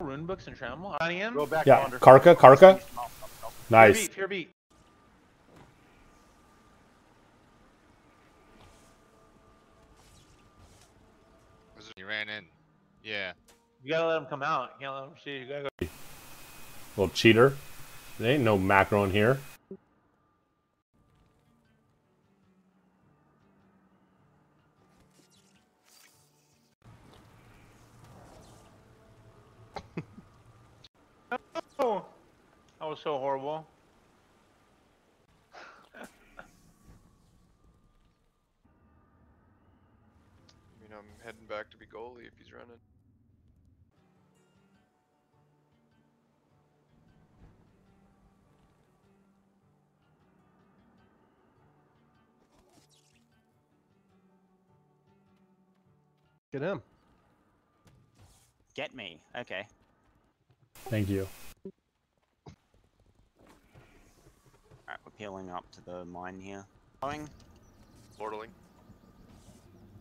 Rune books and Trammel on him. Go back. Yeah, Wander. Karka, Karka. Pure Nice. beat, pure beat. He ran in. Yeah. You gotta let him come out. You can't let him see. You gotta go. Little cheater. There ain't no macro in here. So horrible. I mean, I'm heading back to be goalie if he's running. Get him. Get me. Okay. Thank you. Alright, we're peeling up to the mine here. Going. Mortaling.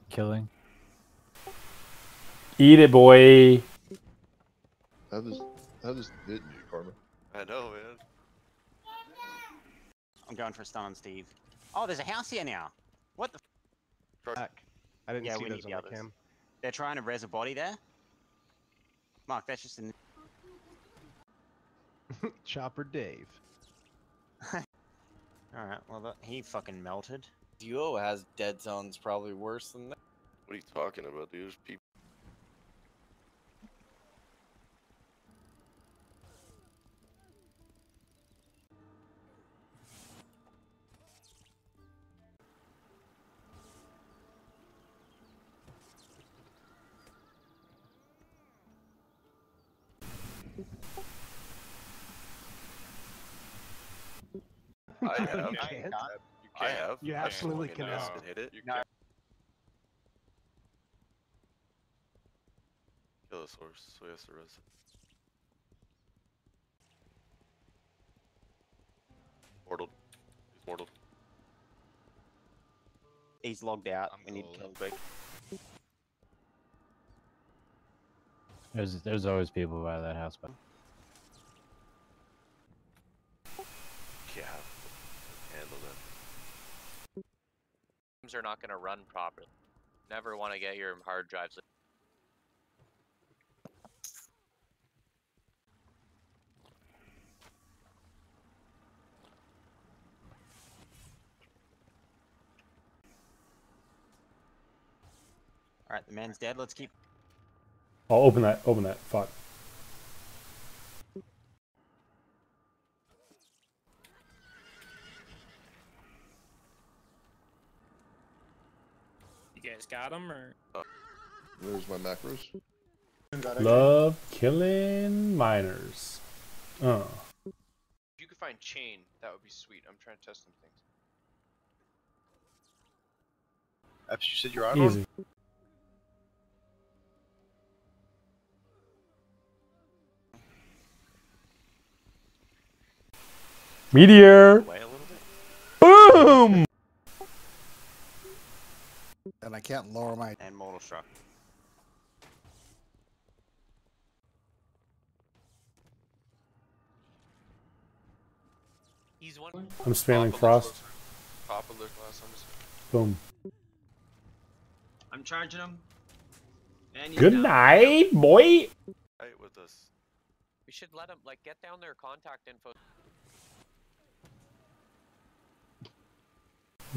Killing. Eat it, boy. How does how does it you, Karma? I know, man. I'm going for a stun on Steve. Oh, there's a house here now. What the? F- Back. I didn't Yeah, see those need on the the others. cam. They're trying to res a body there. Mark, that's just an. Chopper Dave. Alright, well, that, he fucking melted. Duo has dead zones probably worse than that. What are you talking about, dude? There's people. I have. You can't. I have. You I've absolutely swung and missed cannot. and hit it. No. Kill this horse, so he has to res it. Mortal. He's mortal. He's logged out. I'm we need to kill him quick. There's there's always people by that house. But Yeah. Handle that. Games are not going to run properly. Never want to get your hard drives. Alright, the man's dead. Let's keep. I'll open that. Open that. Fuck. You guys got him or? Where's my macros? Love killing miners. Uh. If you could find chain, that would be sweet. I'm trying to test some things. Apps, you said you're on Easy. Meteor. Away a little bit. Boom. And I can't lower my And mortal struck. He's one. I'm spamming frost. Top of the glass on this. Boom. I'm charging him. And Good down. night, boy. Right with us. We should let him like get down their contact info.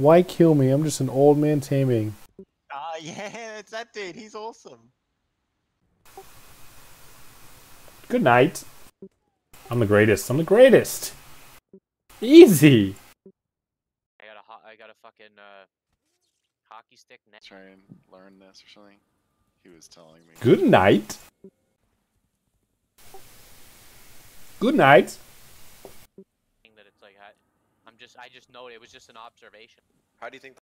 Why kill me? I'm just an old man taming. Ah, yeah, it's that dude. He's awesome. Good night. I'm the greatest. I'm the greatest. Easy. I got a hot. I got a fucking uh, hockey stick net. try and learn this or something. He was telling me. Good night. Good night. Thing that it's like I, I'm just. I just know it was just an observation. How do you think